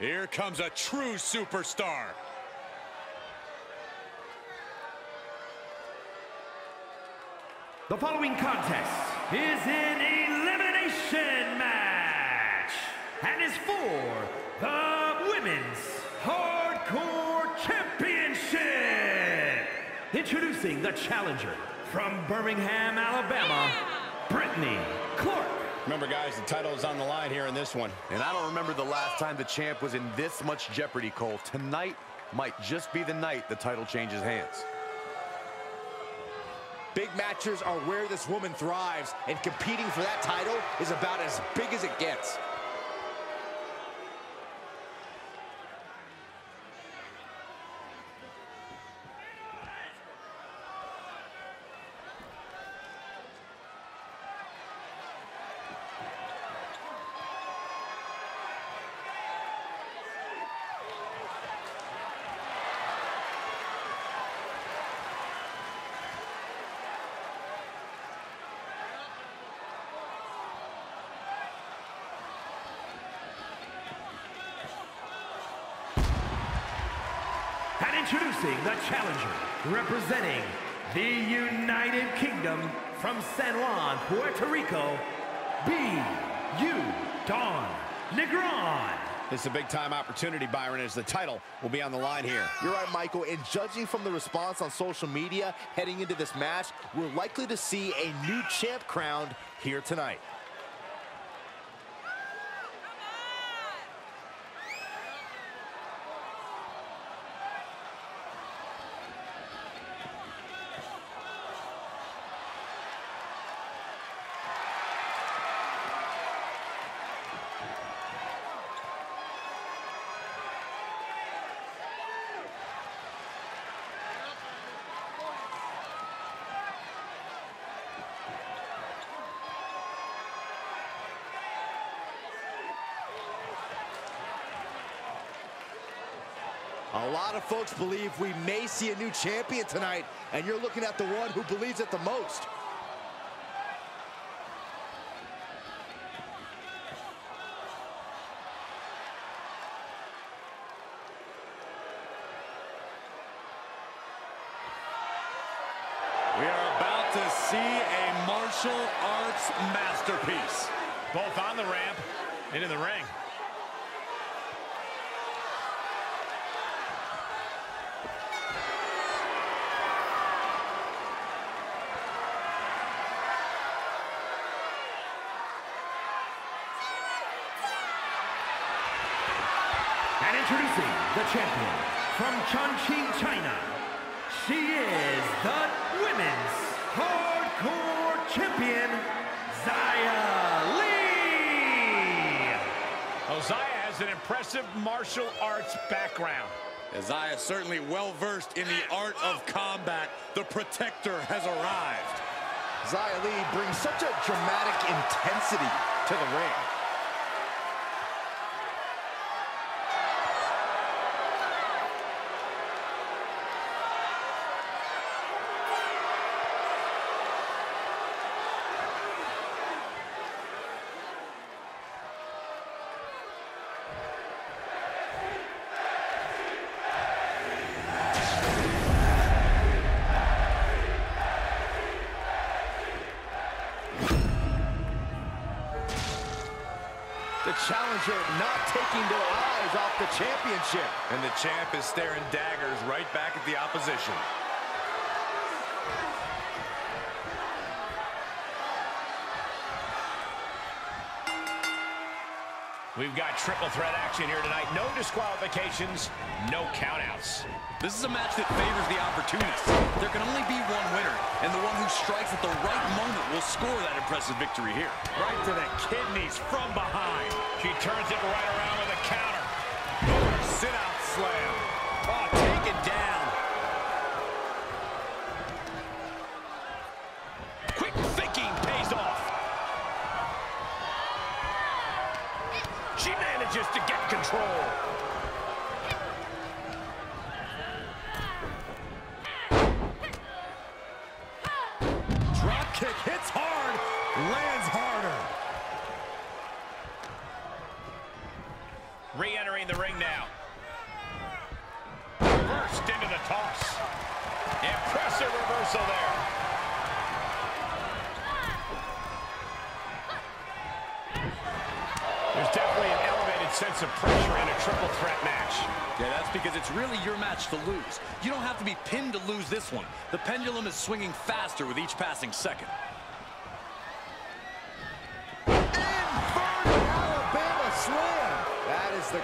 Here comes a true superstar. The following contest is an elimination match and is for the Women's Hardcore Championship. Introducing the challenger from Birmingham, Alabama, Brittany Clark. Remember, guys, the title is on the line here in this one. And I don't remember the last time the champ was in this much jeopardy, Cole. Tonight might just be the night the title changes hands. Big matches are where this woman thrives, and competing for that title is about as big as it gets. Introducing the challenger representing the United Kingdom from San Juan, Puerto Rico, B.U. Don Negron. This is a big-time opportunity, Byron, as the title will be on the line here. You're right, Michael, and judging from the response on social media heading into this match, we're likely to see a new champ crowned here tonight. A lot of folks believe we may see a new champion tonight, and you're looking at the one who believes it the most. We are about to see a martial arts masterpiece. Both on the ramp and in the ring. And introducing the champion from Chongqing, China. She is the Women's Hardcore Champion, Xia Li. Ozaya oh, has an impressive martial arts background. Xia is certainly well-versed in the art of combat. The Protector has arrived. Xia Li brings such a dramatic intensity to the ring. The challenger not taking their eyes off the championship. And the champ is staring daggers right back at the opposition. We've got triple threat action here tonight. No disqualifications, no countouts. This is a match that favors the opportunist. There can only be one winner, and the one who strikes at the right moment will score that impressive victory here. Right to the kidneys from behind. She turns it right around with a counter. Sit out slam. Oh, taken down. Quick thinking pays off. She manages to get control. Kick hits hard, lands harder. Re-entering the ring now. Reversed into the toss. Impressive reversal there. There's definitely an elevated sense of pressure in a triple threat match. Yeah, that's because it's really your match to lose. You don't have to be pinned to lose this one. The pendulum is swinging faster with each passing second. Inverted Alabama slam. That is the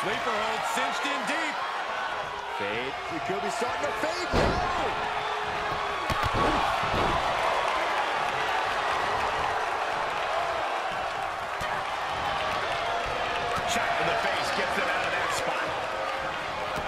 Sleeper hold cinched in deep. fade. He could be starting to fade. No. Shot the face gets them out of that spot.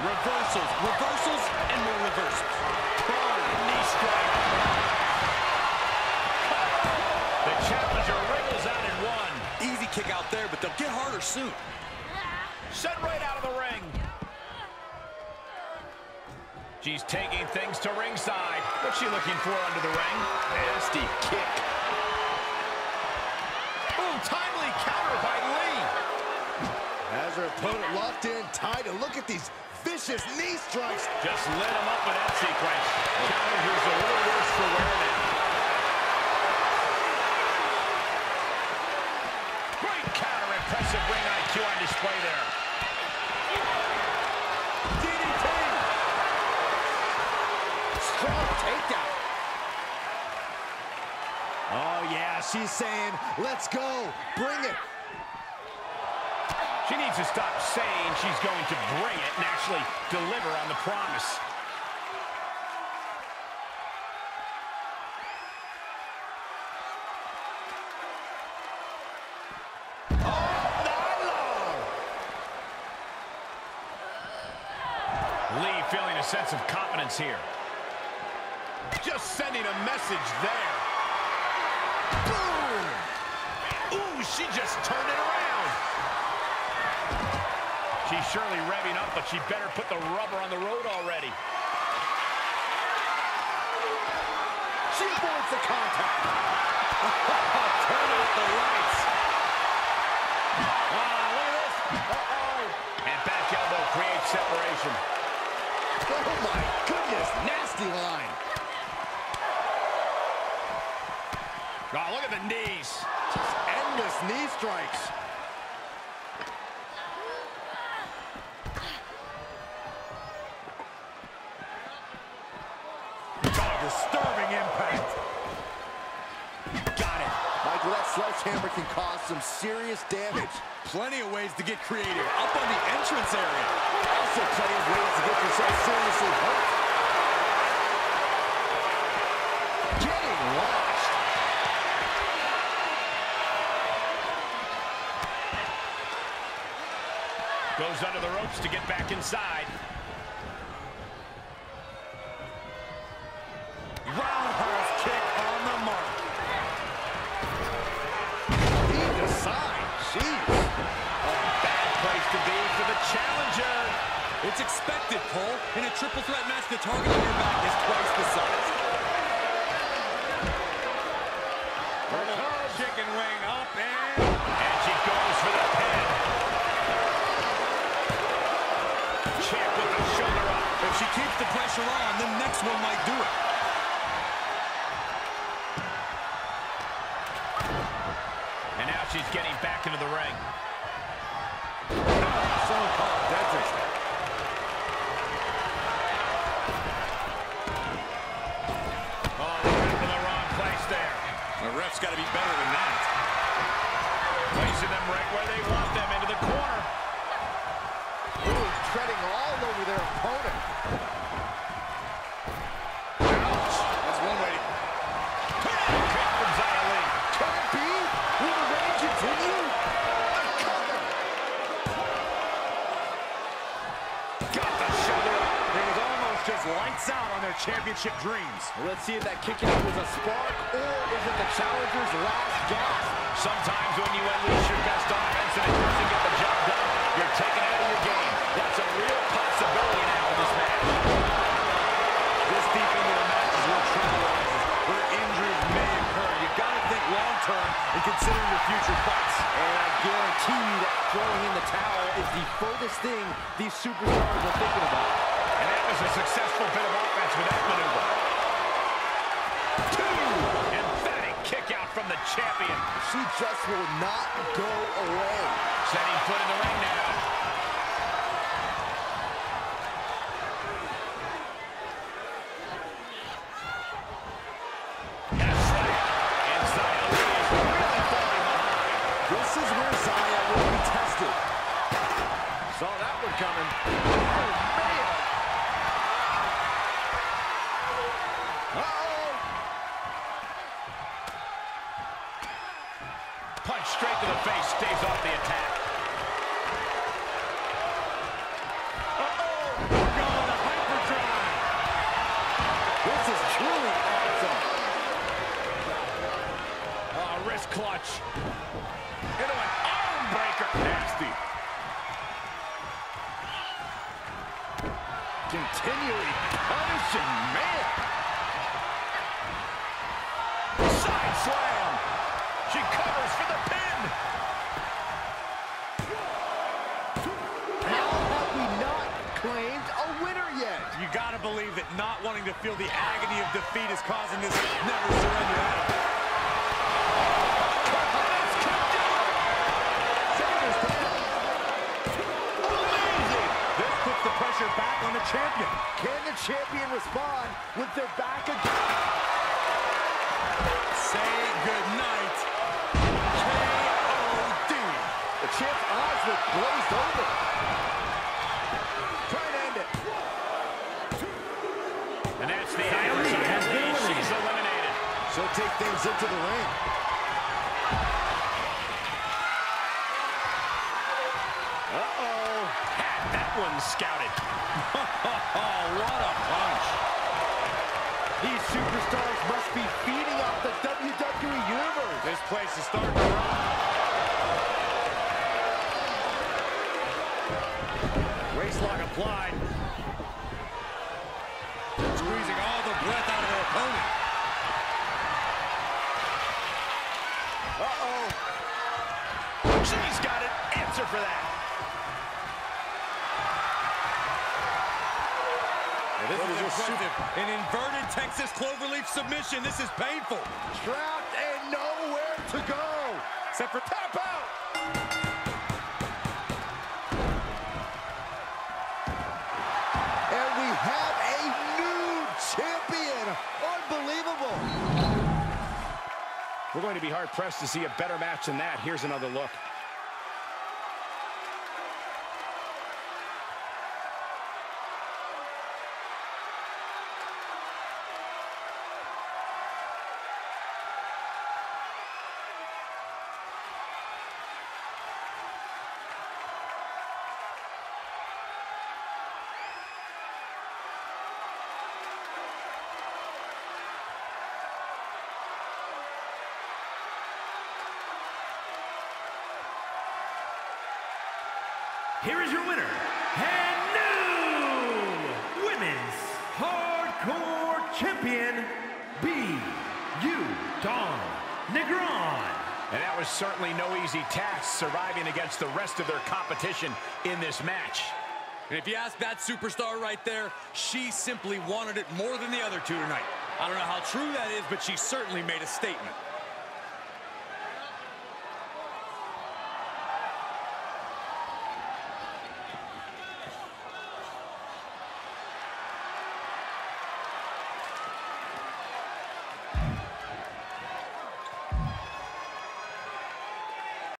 Reversals, reversals, and more reversals. Knee strike. The challenger wriggles out in one. Easy kick out there, but they'll get harder soon. Sent right out of the ring. She's taking things to ringside. What's she looking for under the ring? Nasty kick. Boom, timely counter by Li. Has her opponent locked in tight, and look at these vicious knee strikes. Just lit him up with that sequence. Challenger's a little worse for wear now. Great counter, impressive ring IQ on display there. DDT. Strong takedown. Oh, yeah, she's saying, let's go, bring it. She needs to stop saying she's going to bring it and actually deliver on the promise. Oh, Li feeling a sense of confidence here. Just sending a message there. Boom! Ooh, she just turned it around. She's surely revving up, but she better put the rubber on the road already. She avoids the contact. Turn off the lights. Ah, look at this. Uh-oh. And back elbow creates separation. Oh, my goodness, nasty line. Oh, look at the knees. Just endless knee strikes. Disturbing impact. Got it. Michael, that sledgehammer can cause some serious damage. Plenty of ways to get creative. Up on the entrance area. Also plenty of ways to get yourself seriously hurt. Getting launched. Goes under the ropes to get back inside. It's expected, Cole. In a triple threat match, the target on your back is twice the size. Chicken wing up and... And she goes for the pin. Champ with the shoulder up. If she keeps the pressure on, the next one might do it. And now she's getting back into the ring. Someone call a dentist. Oh, they're in the wrong place there. Ref's got to be better than that. Placing them right where they want them, into the corner. Ooh, treading all over their opponent. Ouch. That's one way to... Tornado kick from Xia Li. Can it be? Will the reign continue? A cover. Got the shoulder up. It was almost just lights out on their championship dreams. Let's see if that kicking out was a spark or is it the challenger's last gasp? Sometimes when you unleash your best offense and it doesn't get the job done, you're taken out of your game. That's a real possibility now in this match. This deep into the match is where trouble arises, where injuries may occur. You got to think long turn and consider your future fights. And I guarantee you that throwing in the towel is the furthest thing these superstars are thinking about. And that was a successful bit of offense with that maneuver. Two! Emphatic kick out from the champion. She just will not go away. Setting foot in the ring now. And a slam. And Xia Li is really falling behind. This is where Xia will be tested. Saw that one coming. Oh, man! Uh-oh. Punch straight to the face, stays off the attack. Oh, wrist clutch. Into an arm breaker. Nasty. Continually punishing, man! Side slam. She covers for the pin. How have we not claimed a winner yet? You gotta believe that not wanting to feel the agony of defeat is causing this never surrender attitude. This puts the pressure back on the champion. Can the champion respond with their back again? Say goodnight. The champ's eyes glazed over. Trying to end it. And that's the end for Xia Li. She's eliminated. She'll take things into the ring. Uh-oh. Had that one scouted. What a punch. These superstars must be feeding off the WWE Universe. This place is starting to rock. Lock applied. Squeezing all the breath out of her opponent. Uh-oh. She's got an answer for that. This is impressive. An inverted Texas cloverleaf submission. This is painful. Trapped and nowhere to go. Except for tap out. We're going to be hard-pressed to see a better match than that. Here's another look. Here is your winner, and new Women's Hardcore Champion, B.U. Dawn Negron. And that was certainly no easy task surviving against the rest of their competition in this match. And if you ask that superstar right there, she simply wanted it more than the other two tonight. I don't know how true that is, but she certainly made a statement.